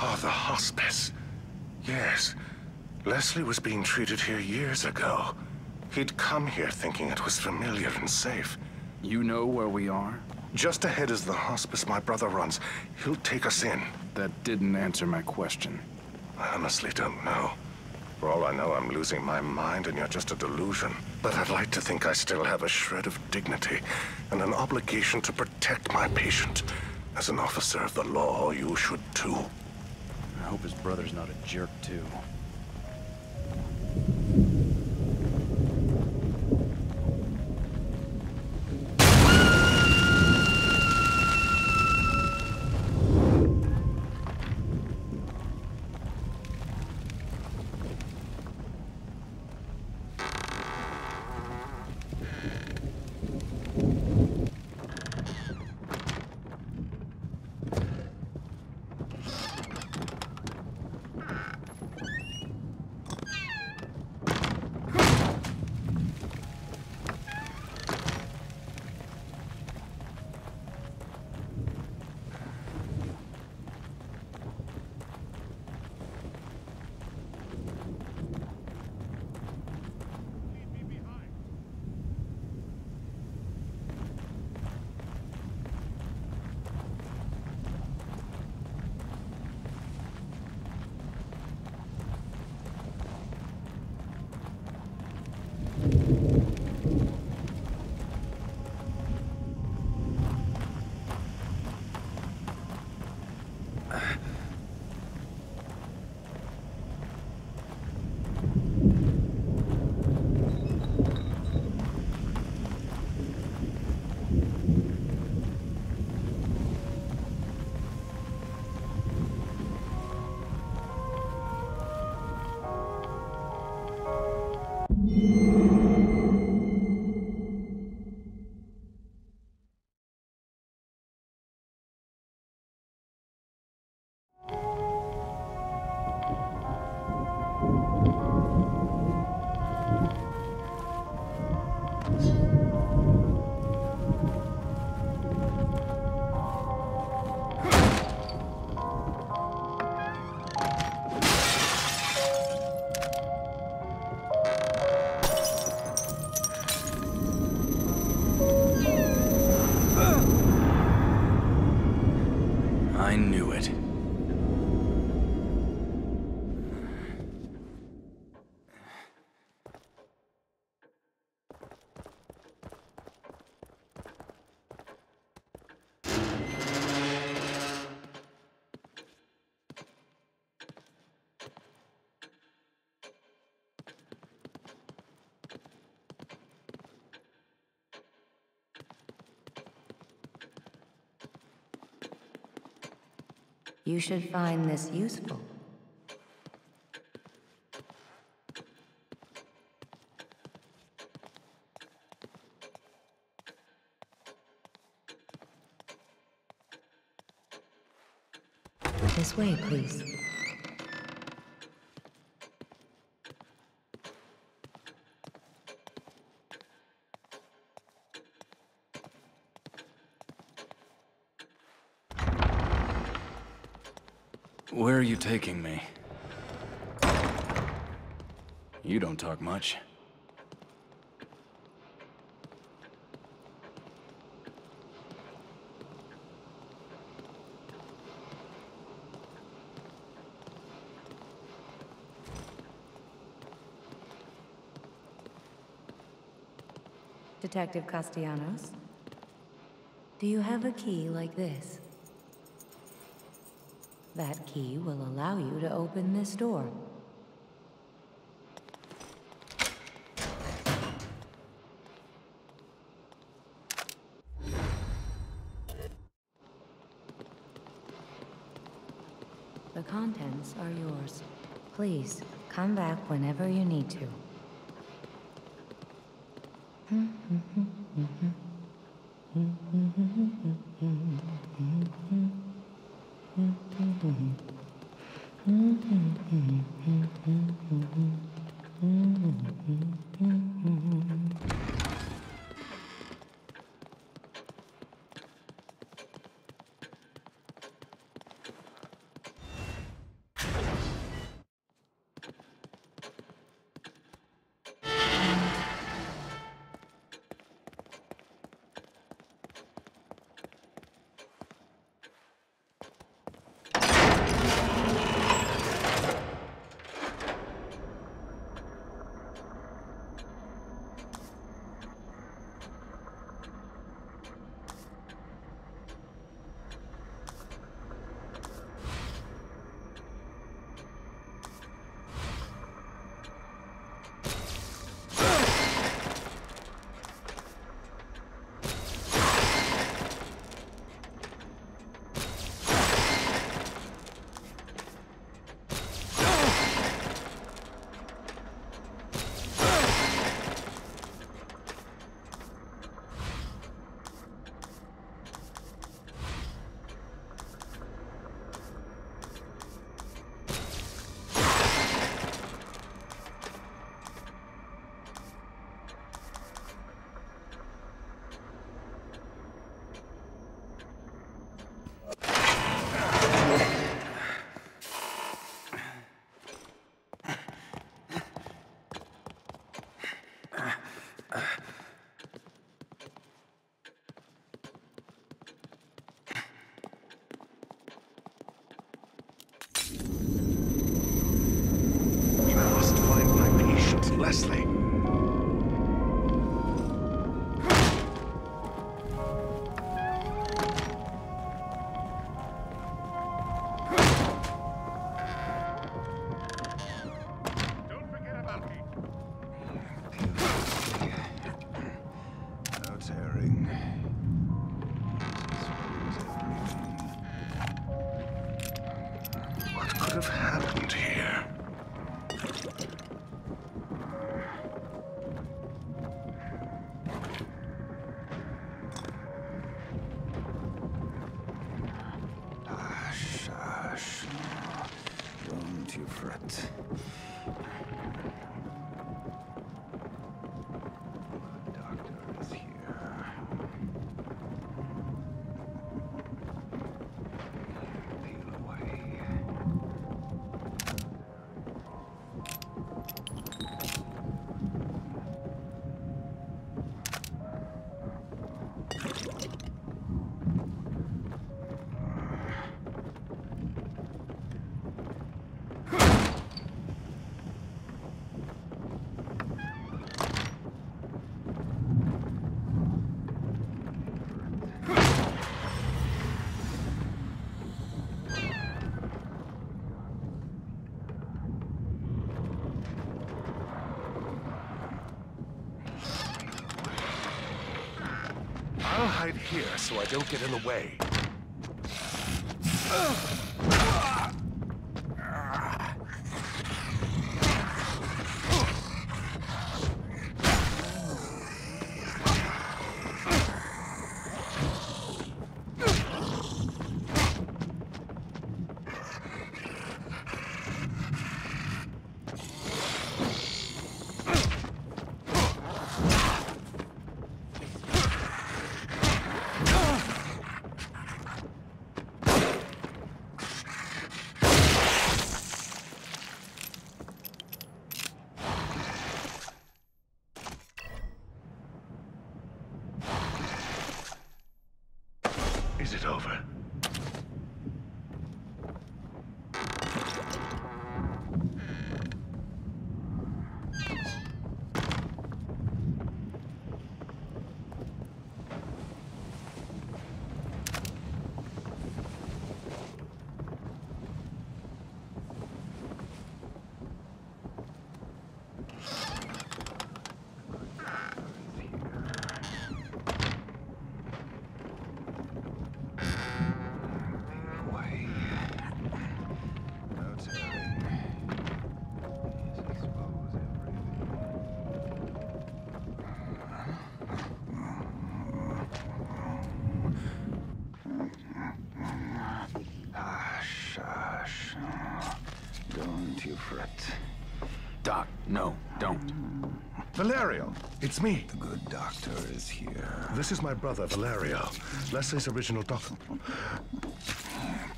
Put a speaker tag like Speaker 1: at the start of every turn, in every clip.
Speaker 1: Oh, the hospice. Yes. Leslie was being treated here years ago. He'd come here thinking it was familiar and safe.
Speaker 2: You know where we are?
Speaker 1: Just ahead is the hospice my brother runs. He'll take us in.
Speaker 2: That didn't answer my question.
Speaker 1: I honestly don't know. For all I know, I'm losing my mind and you're just a delusion. But I'd like to think I still have a shred of dignity and an obligation to protect my patient. As an officer of the law, you should too.
Speaker 2: I hope his brother's not a jerk, too.
Speaker 3: You should find this useful. This way, please.
Speaker 2: Where are you taking me? You don't talk much.
Speaker 3: Detective Castellanos? Do you have a key like this? That key will allow you to open this door. The contents are yours. Please, come back whenever you need to.
Speaker 4: Hide here so I don't get in the way. Is
Speaker 2: Don't you fret.
Speaker 1: Doc, no, don't.
Speaker 4: Valerio, it's me.
Speaker 2: The good doctor is here.
Speaker 4: This is my brother, Valerio. Leslie's original doctor.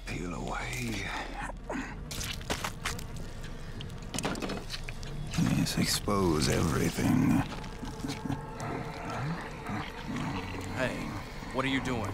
Speaker 2: Peel away. Yes, expose everything.
Speaker 1: Hey, what are you doing?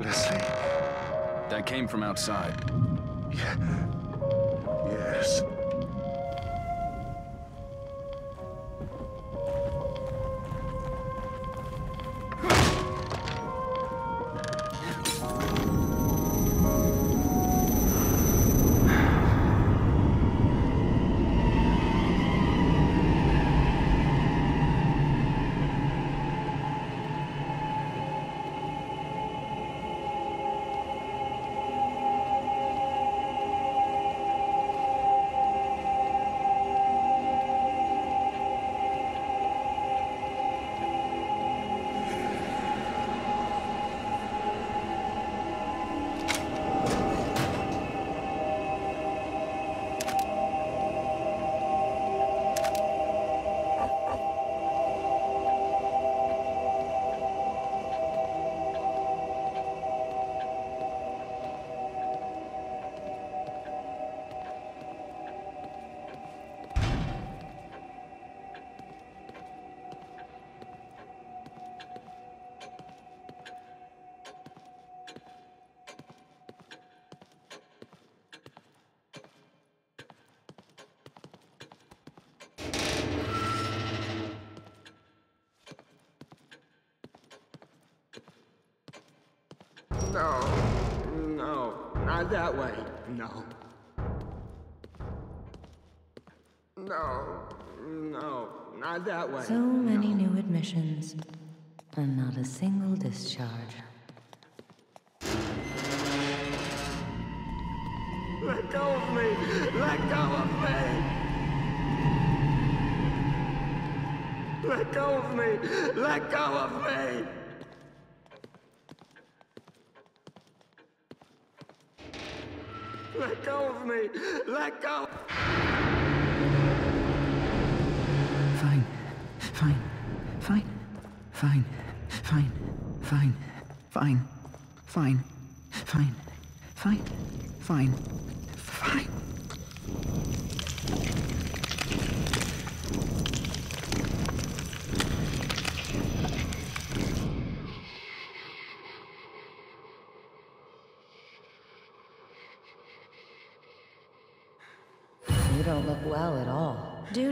Speaker 4: Leslie? That
Speaker 2: came from outside.
Speaker 5: Yeah. Not that way. No. No, no, not that way.
Speaker 3: So many new admissions, and not a single discharge.
Speaker 5: Let go of me! Let go of me! Let go of me! Let go of me! Let go of me! Let go!
Speaker 6: Fine. Fine. Fine. Fine. Fine. Fine. Fine. Fine. Fine. Fine. Fine. Fine.
Speaker 3: You don't look well at all. Do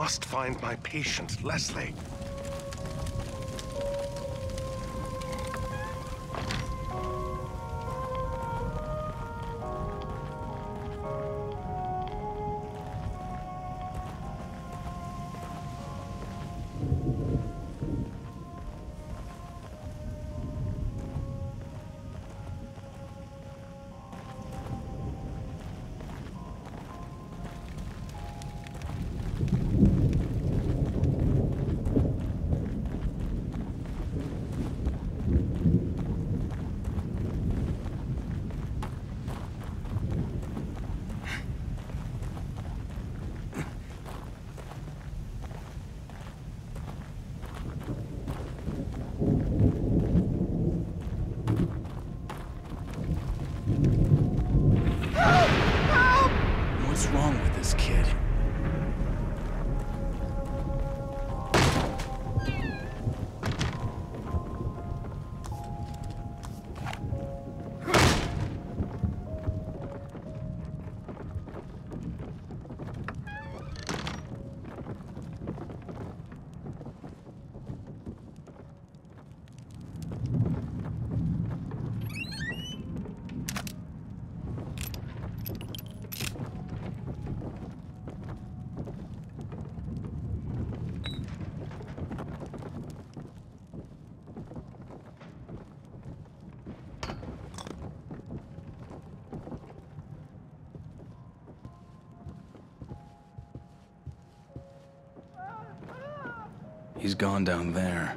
Speaker 1: Must find my patient, Leslie.
Speaker 2: He's gone down there.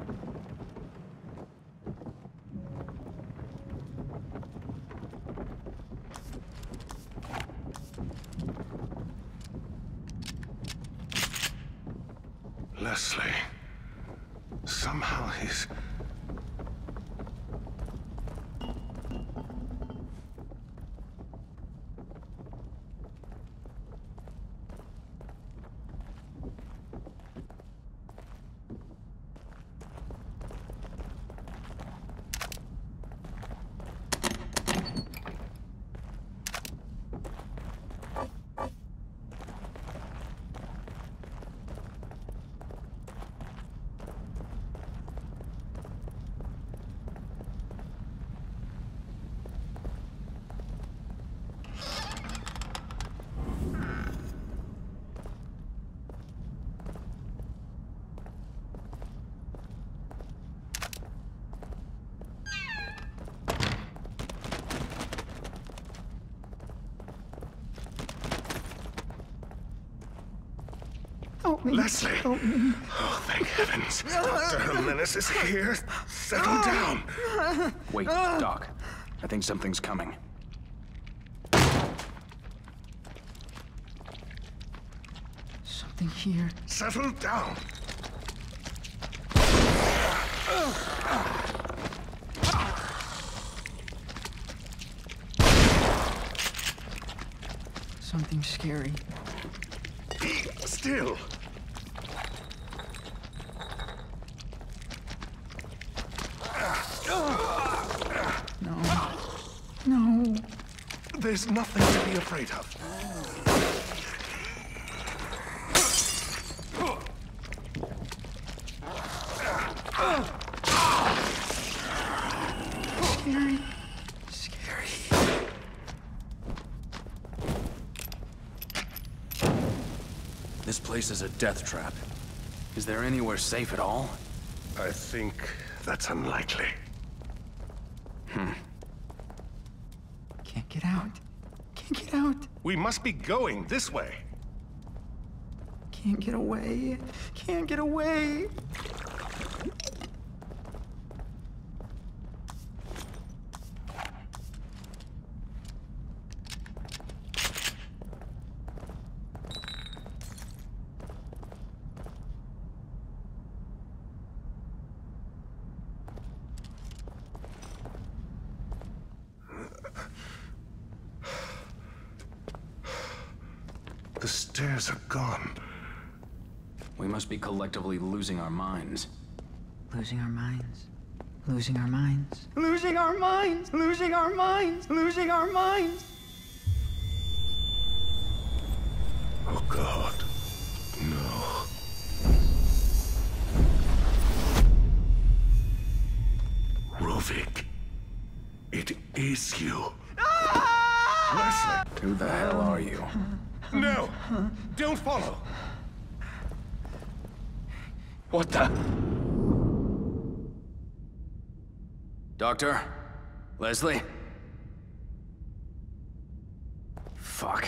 Speaker 1: Leslie. Somehow he's...
Speaker 6: Help me.
Speaker 1: Leslie!
Speaker 6: Help me.
Speaker 1: Oh, thank heavens. Dr. Jimenez is here. Settle ah. down.
Speaker 2: Wait, ah. Doc. I think something's coming.
Speaker 6: Something here.
Speaker 1: Settle down.
Speaker 6: Something scary.
Speaker 1: Be still.
Speaker 6: No. No.
Speaker 1: There's nothing to be afraid of.
Speaker 6: Scary. Scary.
Speaker 2: This place is a death trap. Is there anywhere safe at all?
Speaker 1: I think that's unlikely. Hmm.
Speaker 6: Can't get out. Can't get out.
Speaker 1: We must be going this way.
Speaker 6: Can't get away. Can't get away.
Speaker 2: collectively losing our minds.
Speaker 6: Losing our minds. Losing our minds. Losing our minds. Losing our minds. Losing our minds.
Speaker 1: Oh, God. No. Ruvik. It is you. Ah! Leslie!
Speaker 2: Who the hell are you?
Speaker 1: No! Don't follow!
Speaker 2: What the? Doctor? Leslie? Fuck.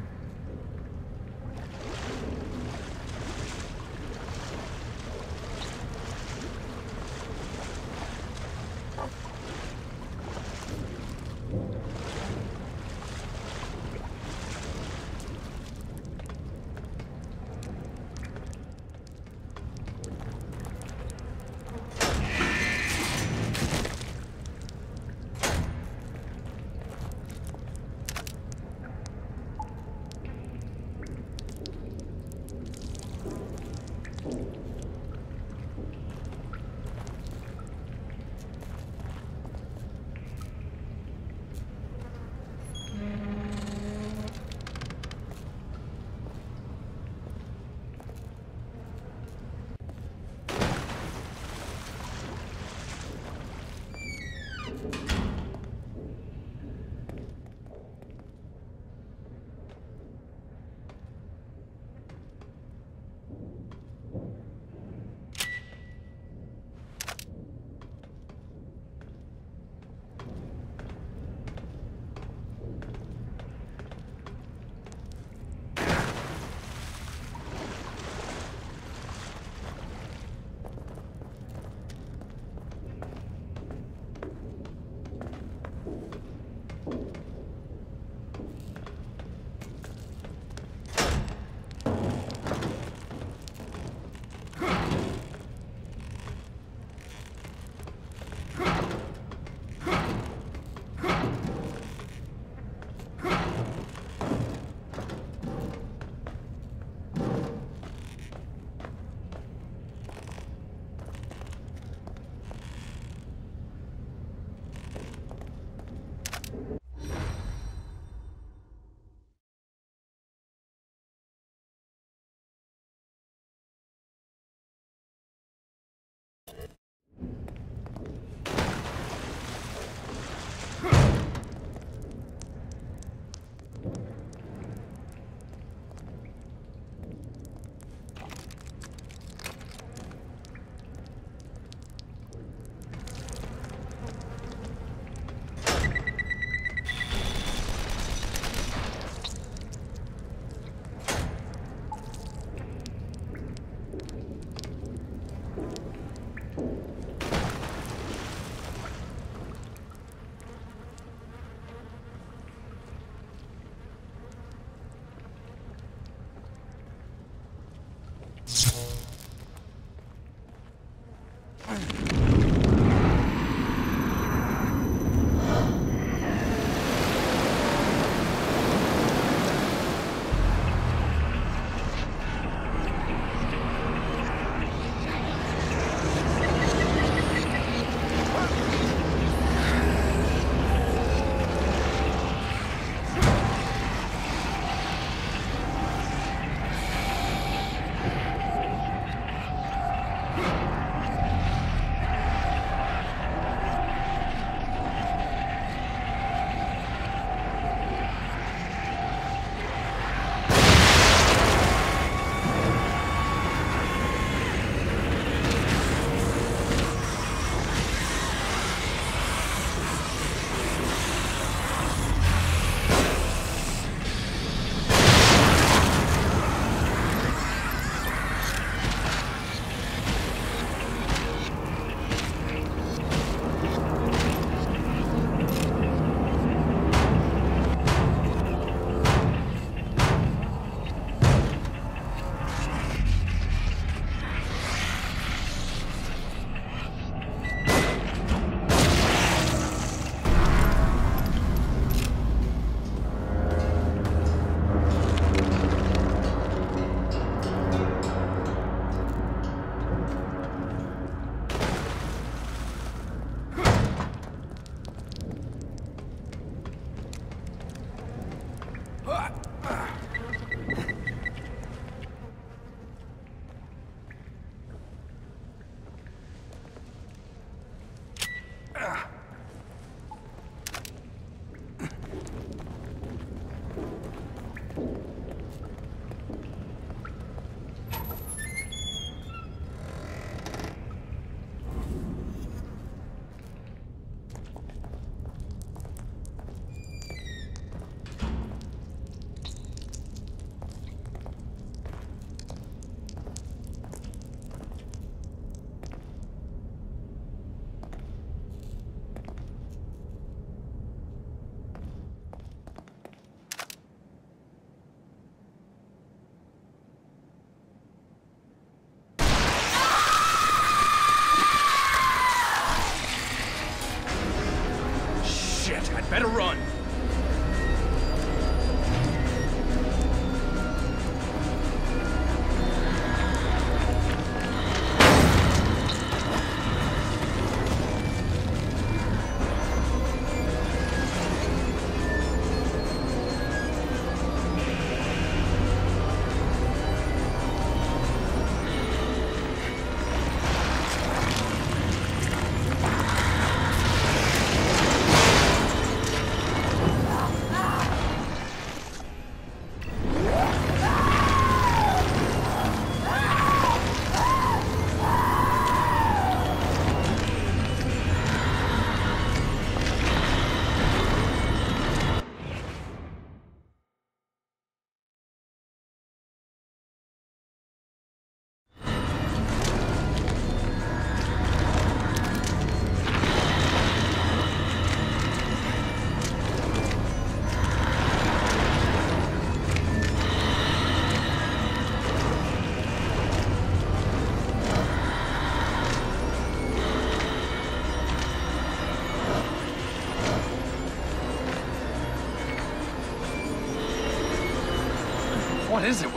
Speaker 2: What is it